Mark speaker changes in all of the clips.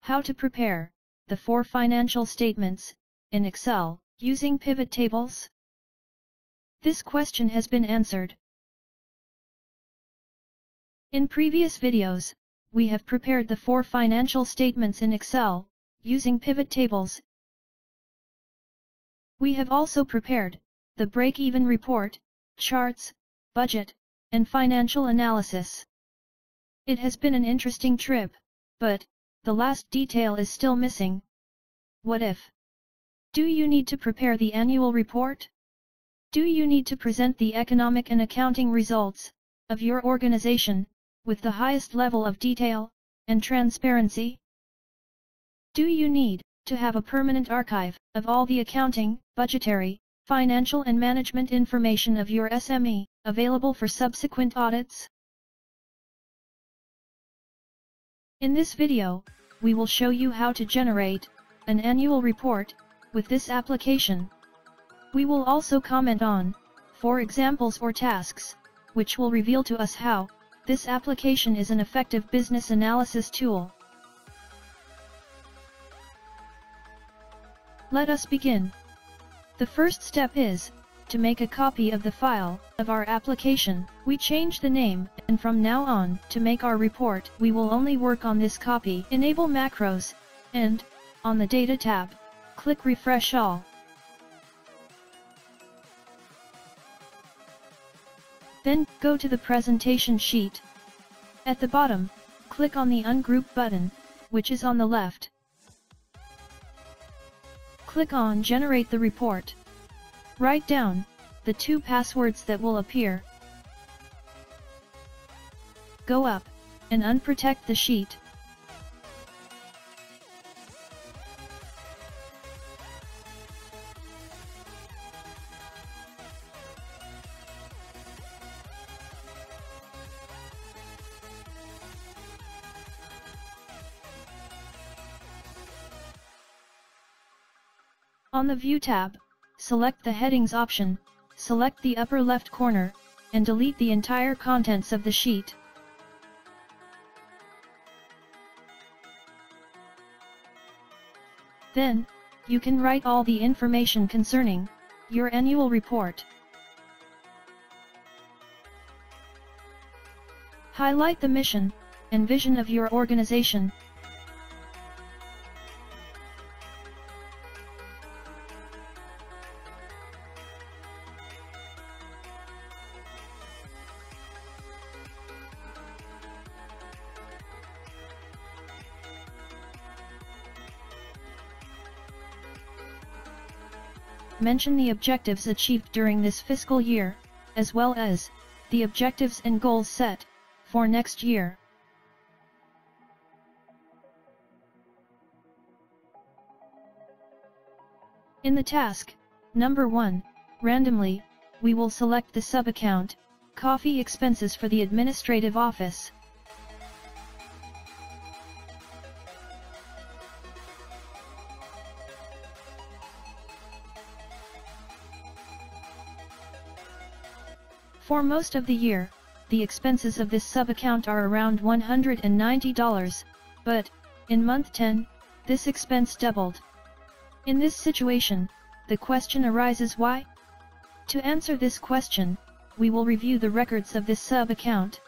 Speaker 1: How to prepare the four financial statements in Excel using pivot tables? This question has been answered. In previous videos, we have prepared the four financial statements in Excel using pivot tables. We have also prepared the break-even report, charts, budget, and financial analysis. It has been an interesting trip, but the last detail is still missing. What if? Do you need to prepare the annual report? Do you need to present the economic and accounting results of your organization with the highest level of detail and transparency? Do you need to have a permanent archive of all the accounting, budgetary, financial and management information of your SME available for subsequent audits? In this video, we will show you how to generate an annual report with this application. We will also comment on, four examples or tasks, which will reveal to us how, this application is an effective business analysis tool. Let us begin. The first step is, to make a copy of the file of our application, we change the name, and from now on, to make our report, we will only work on this copy. Enable macros, and, on the Data tab, click Refresh All. Then, go to the presentation sheet. At the bottom, click on the Ungroup button, which is on the left. Click on Generate the report. Write down the two passwords that will appear. Go up and unprotect the sheet. On the View tab, select the Headings option, select the upper left corner, and delete the entire contents of the sheet. Then, you can write all the information concerning your annual report. Highlight the mission and vision of your organization mention the objectives achieved during this fiscal year, as well as the objectives and goals set for next year. In the task, number 1, randomly, we will select the sub-account, coffee expenses for the administrative office. For most of the year, the expenses of this sub-account are around $190, but, in month 10, this expense doubled. In this situation, the question arises why? To answer this question, we will review the records of this sub-account.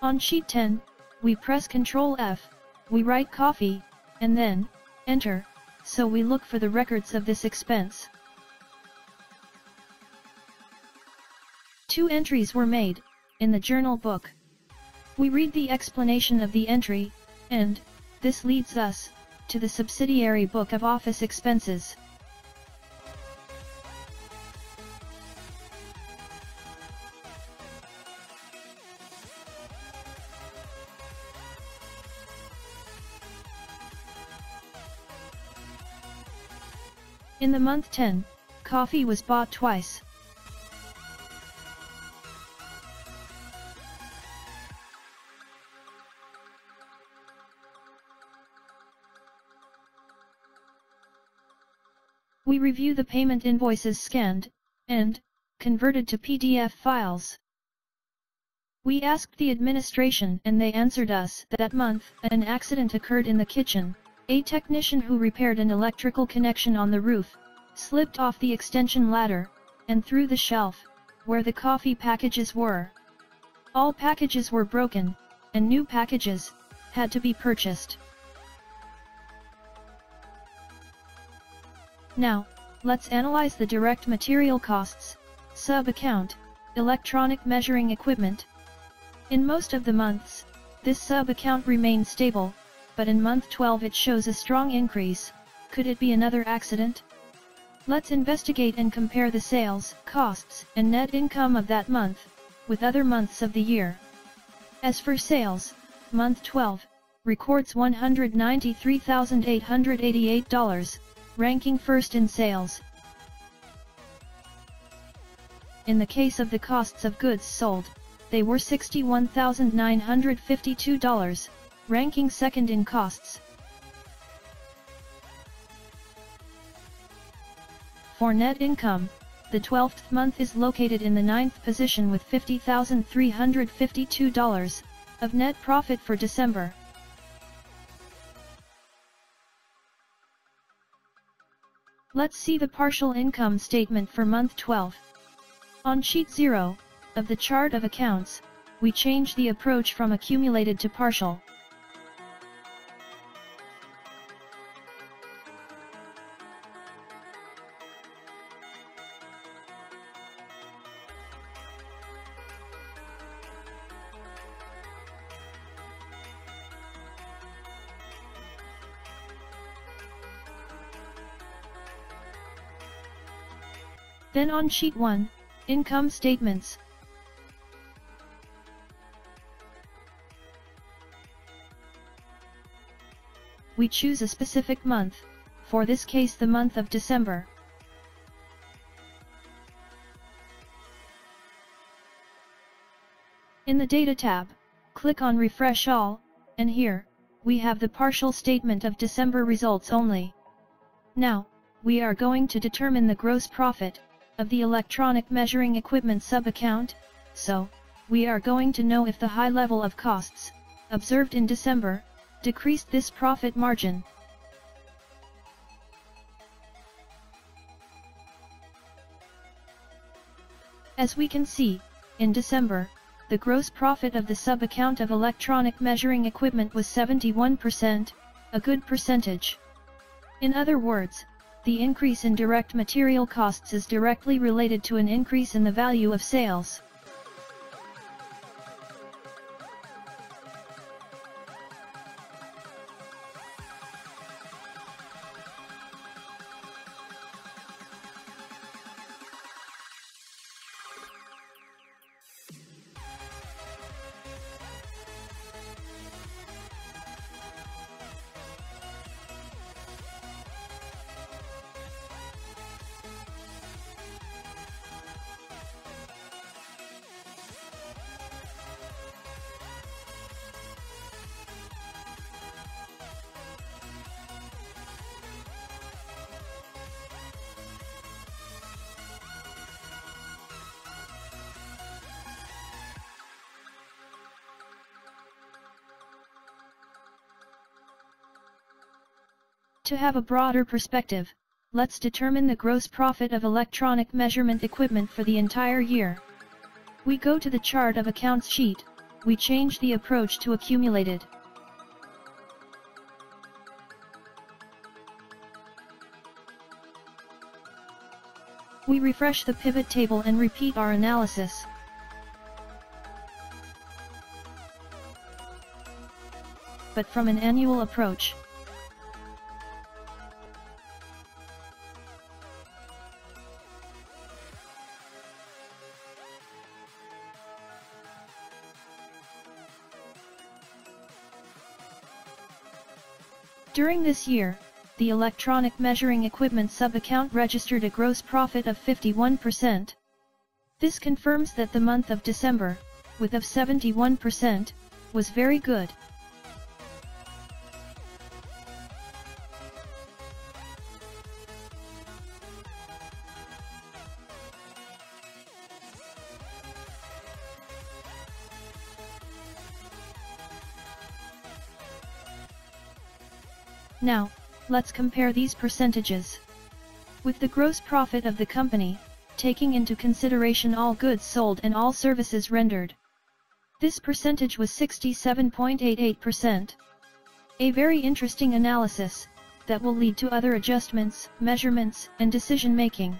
Speaker 1: On sheet 10, we press Ctrl F, we write coffee, and then, enter, so we look for the records of this expense. Two entries were made, in the journal book. We read the explanation of the entry, and, this leads us, to the subsidiary book of office expenses. In the month 10, coffee was bought twice. We review the payment invoices scanned, and, converted to PDF files. We asked the administration and they answered us that that month an accident occurred in the kitchen. A technician who repaired an electrical connection on the roof, slipped off the extension ladder, and through the shelf, where the coffee packages were. All packages were broken, and new packages, had to be purchased. Now, let's analyze the direct material costs, sub-account, electronic measuring equipment. In most of the months, this sub-account remains stable, but in month 12 it shows a strong increase, could it be another accident? Let's investigate and compare the sales, costs, and net income of that month, with other months of the year. As for sales, month 12, records $193,888, ranking first in sales. In the case of the costs of goods sold, they were $61,952, ranking second in costs. For net income, the 12th month is located in the 9th position with $50,352 of net profit for December. Let's see the partial income statement for month 12. On sheet 0, of the chart of accounts, we change the approach from accumulated to partial. Then on sheet 1, Income Statements. We choose a specific month, for this case the month of December. In the Data tab, click on Refresh All, and here, we have the partial statement of December results only. Now, we are going to determine the gross profit, of the electronic measuring equipment sub-account, so, we are going to know if the high level of costs, observed in December, decreased this profit margin. As we can see, in December, the gross profit of the sub-account of electronic measuring equipment was 71%, a good percentage. In other words, the increase in direct material costs is directly related to an increase in the value of sales. To have a broader perspective, let's determine the gross profit of electronic measurement equipment for the entire year. We go to the chart of accounts sheet, we change the approach to accumulated. We refresh the pivot table and repeat our analysis. But from an annual approach, During this year, the electronic measuring equipment sub-account registered a gross profit of 51%. This confirms that the month of December, with of 71%, was very good. Now, let's compare these percentages. With the gross profit of the company, taking into consideration all goods sold and all services rendered. This percentage was 67.88%. A very interesting analysis, that will lead to other adjustments, measurements, and decision making.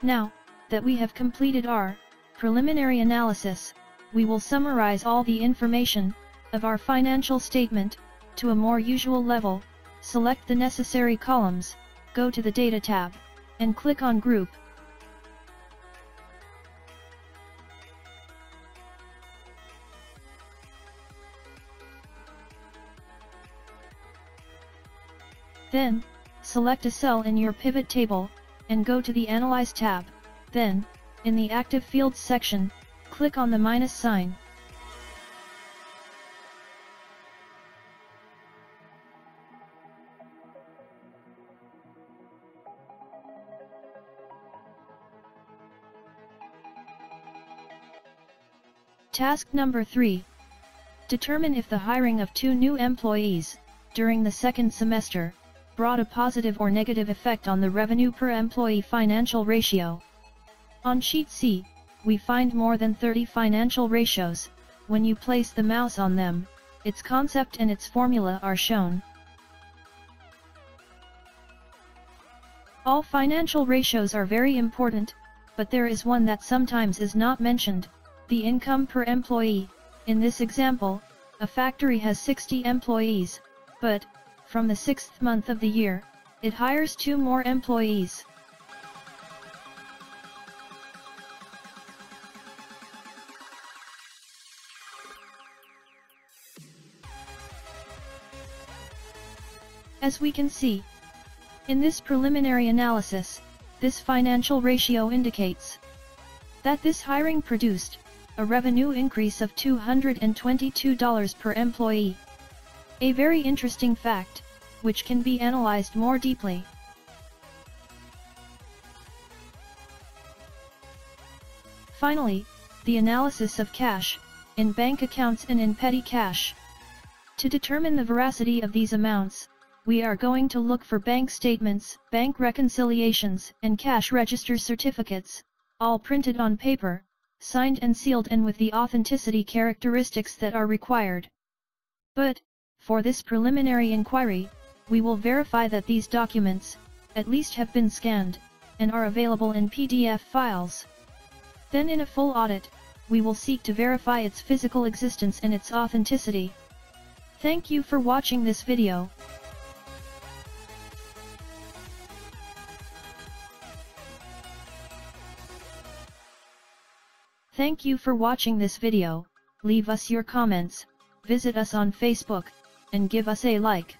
Speaker 1: Now, that we have completed our preliminary analysis, we will summarize all the information of our financial statement to a more usual level, select the necessary columns, go to the Data tab, and click on Group. Then, select a cell in your pivot table, and go to the Analyze tab. Then, in the Active Fields section, click on the minus sign. Task number 3. Determine if the hiring of two new employees, during the second semester, brought a positive or negative effect on the revenue per employee financial ratio. On sheet C, we find more than 30 financial ratios, when you place the mouse on them, its concept and its formula are shown. All financial ratios are very important, but there is one that sometimes is not mentioned, the income per employee. In this example, a factory has 60 employees, but, from the sixth month of the year, it hires two more employees. As we can see, in this preliminary analysis, this financial ratio indicates that this hiring produced a revenue increase of $222 per employee. A very interesting fact, which can be analyzed more deeply. Finally, the analysis of cash, in bank accounts and in petty cash. To determine the veracity of these amounts, we are going to look for bank statements, bank reconciliations, and cash register certificates, all printed on paper, signed and sealed and with the authenticity characteristics that are required. But, for this preliminary inquiry, we will verify that these documents, at least have been scanned, and are available in PDF files. Then in a full audit, we will seek to verify its physical existence and its authenticity. Thank you for watching this video. Thank you for watching this video, leave us your comments, visit us on Facebook, and give us a like.